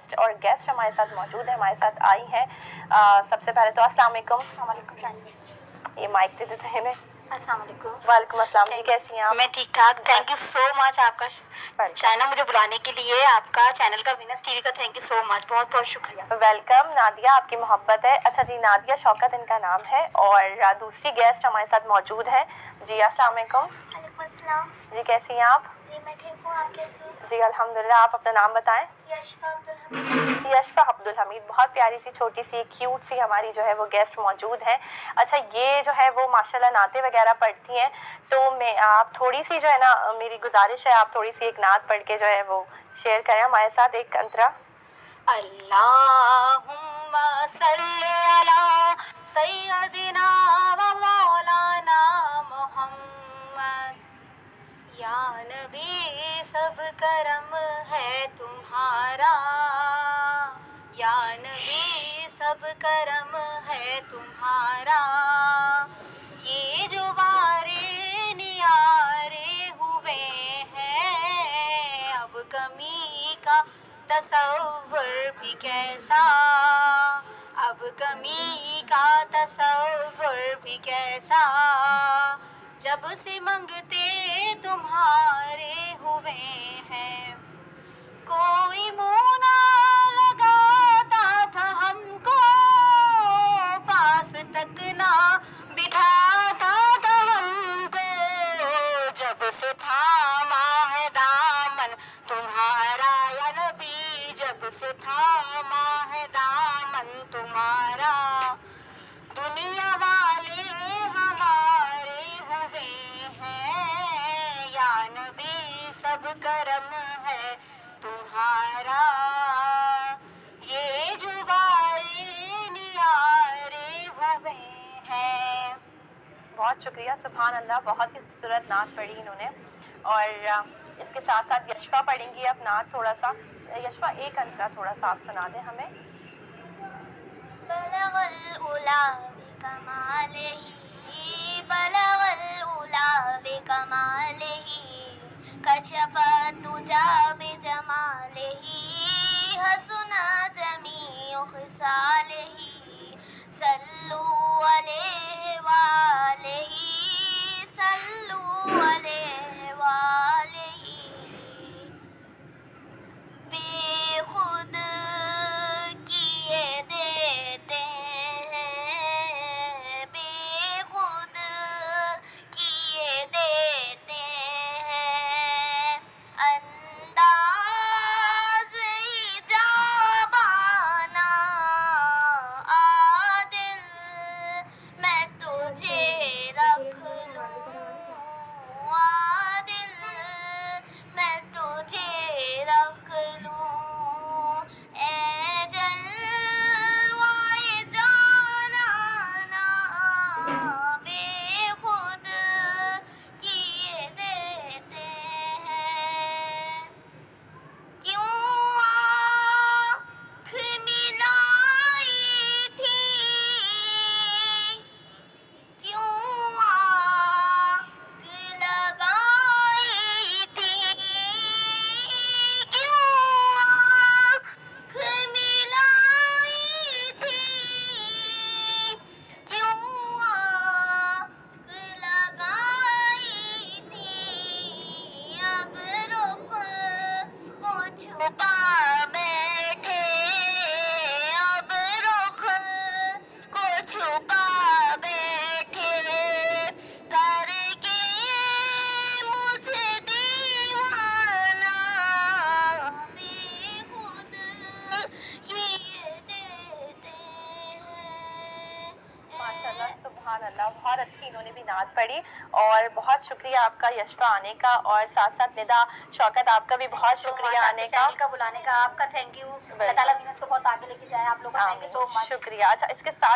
Guest और guest हमारे साथ मौजूद है हमारे साथ आई है। सबसे पहले तो अस्सलाम वालेकुम। ये माइक दे देते हैं वालेकुम अस्सलाम जी। कैसी हैं आप मैं ठीक ठाक। थैंक यू सो मच आपका शायना मुझे बुलाने के लिए। आपका चैनल का विनर्स टीवी का थैंक यू सो मच बहुत बहुत शुक्रिया। वेलकम नादिया आपकी मोहब्बत है। अच्छा जी नादिया शौकत इनका नाम है और दूसरी गेस्ट हमारे साथ मौजूद है। जी अस्सलाम वालेकुम वालेकुम जी कैसी हैं आप? जी मैं ठीक हूँ। आप कैसे हैं? जी अल्हम्दुलिल्लाह आप अपना नाम बताएँ। यशफा अब्दुल हमीद। यशफा अब्दुल हमीद बहुत प्यारी सी छोटी सी क्यूट सी हमारी जो है वो गेस्ट मौजूद है। अच्छा ये जो है वो माशाल्लाह नाते वगैरह पढ़ती हैं तो मैं, आप थोड़ी सी जो है ना, मेरी गुजारिश है, आप थोड़ी सी एक नात पढ़ के जो है वो शेयर करें। हमारे साथ एक अंतरा। या नबी, सब करम है तुम्हारा। या नबी, सब करम है तुम्हारा। ये जो नियारे हुए हैं। अब कमी का तसव्वुर भी कैसा? अब कमी का तसव्वुर भी कैसा? जब से मंगते तुम्हारे हुए हैं। कोई मुँह लगाता था हमको, पास तक ना से थामा है दामन। तुम्हारा या नबी जब से थामा है दामन। तुम्हारा दुनिया वाले हमारे हुए हैं। या नबी, सब करम है। शुक्रिया। सुबहान अल्लाह बहुत ही खूबसूरत नात पढ़ी इन्होंने। और इसके साथ साथ यशफा पढ़ेंगी अब नात थोड़ा सा यशफा एक अंतरा थोड़ा सा आप सुना दें हमें। कशफा तुजा खिसालिही सल्लु अल्लाह बहुत अच्छी इन्होंने भी नात पढ़ी और बहुत शुक्रिया आपका यशफा आने का और साथ साथ निदा शौकत आपका भी बहुत शुक्रिया आने का। बुलाने का आपका थैंक यू बहुत आगे लेके जाए आप लोग का थैंक यू सो मच शुक्रिया। अच्छा इसके साथ